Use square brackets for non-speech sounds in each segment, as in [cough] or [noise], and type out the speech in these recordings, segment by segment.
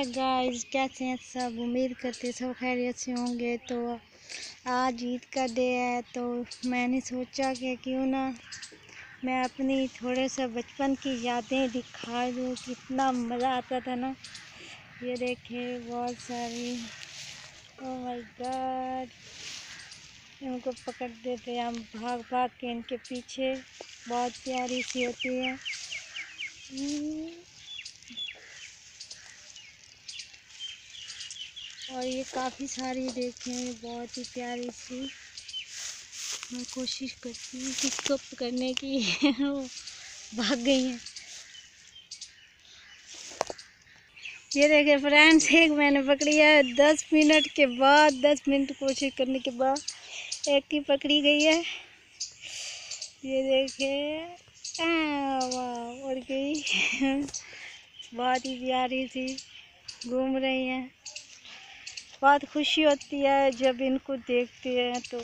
Hi guys कैसे हैं सब? उम्मीद करते सब खैरियत से होंगे। तो आज ईद का डे है तो मैंने सोचा कि क्यों ना मैं अपनी थोड़े से बचपन की यादें दिखा दूँ। कितना मज़ा आता था ना। ये देखिए बहुत सारी। ओ माय गॉड इनको पकड़ देते हम भाग भाग के इनके पीछे। बहुत प्यारी सी होती है। और ये काफ़ी सारी देखें बहुत ही प्यारी सी मैं कोशिश करती हूँ किसको पकड़ने की। [laughs] वो भाग गई हैं। ये देखे फ्रेंड्स एक मैंने पकड़ी है। दस मिनट के बाद, दस मिनट कोशिश करने के बाद एक की पकड़ी गई है। ये देखे वाह, उड़ गई। [laughs] बहुत ही प्यारी सी, घूम रही हैं। बहुत खुशी होती है जब इनको देखते हैं तो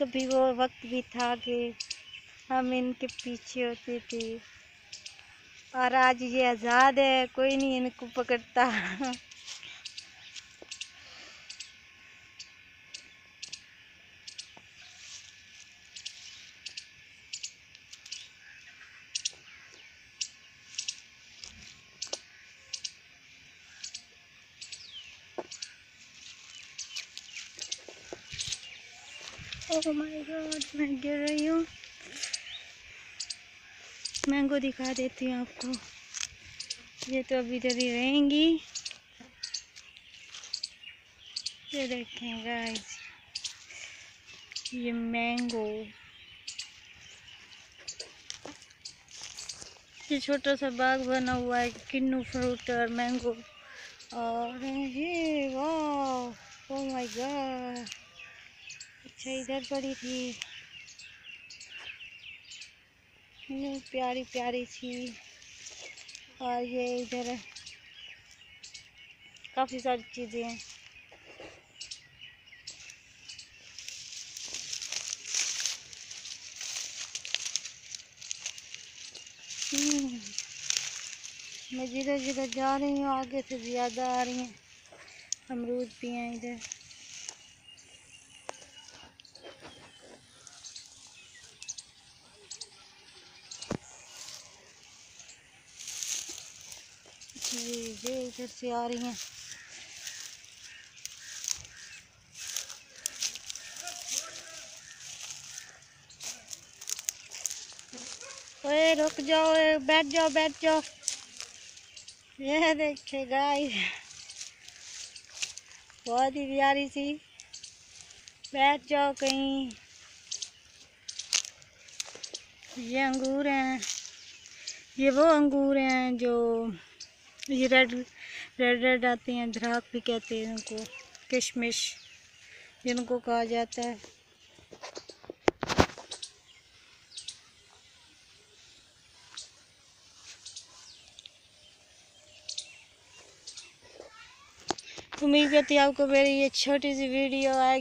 कभी वो वक्त भी था कि हम इनके पीछे होते थे। और आज ये आज़ाद है, कोई नहीं इनको पकड़ता। ओह माय गॉड मैं गिर रही हूँ। मैंगो दिखा देती हूँ आपको। ये तो अभी इधर ही रहेंगी। ये देखें गाइस ये मैंगो। ये छोटा सा बाग बना हुआ है, किन्नू फ्रूट और मैंगो। और ये, वाह ओह माय गॉड अच्छा इधर पड़ी थी। प्यारी प्यारी सी और ये इधर काफ़ी सारी चीज़ें हैं। हम्म, मैं जिधर जिधर जा रही हूँ आगे से ज़्यादा आ रही हैं। अमरूद भी हैं इधर। जी ये इधर से आ रही हैं। ओए, रुक जाओ बैठ जाओ बैठ जाओ। ये देखे गाइस बहुत ही प्यारी सी। बैठ जाओ कहीं। ये अंगूर हैं, ये वो अंगूर हैं जो ये रेड रेड रेड आते हैं धराक भी कहते हैं उनको किशमिश जिनको कहा जाता है। उम्मीद करती है आपको मेरी ये छोटी सी वीडियो आएगी।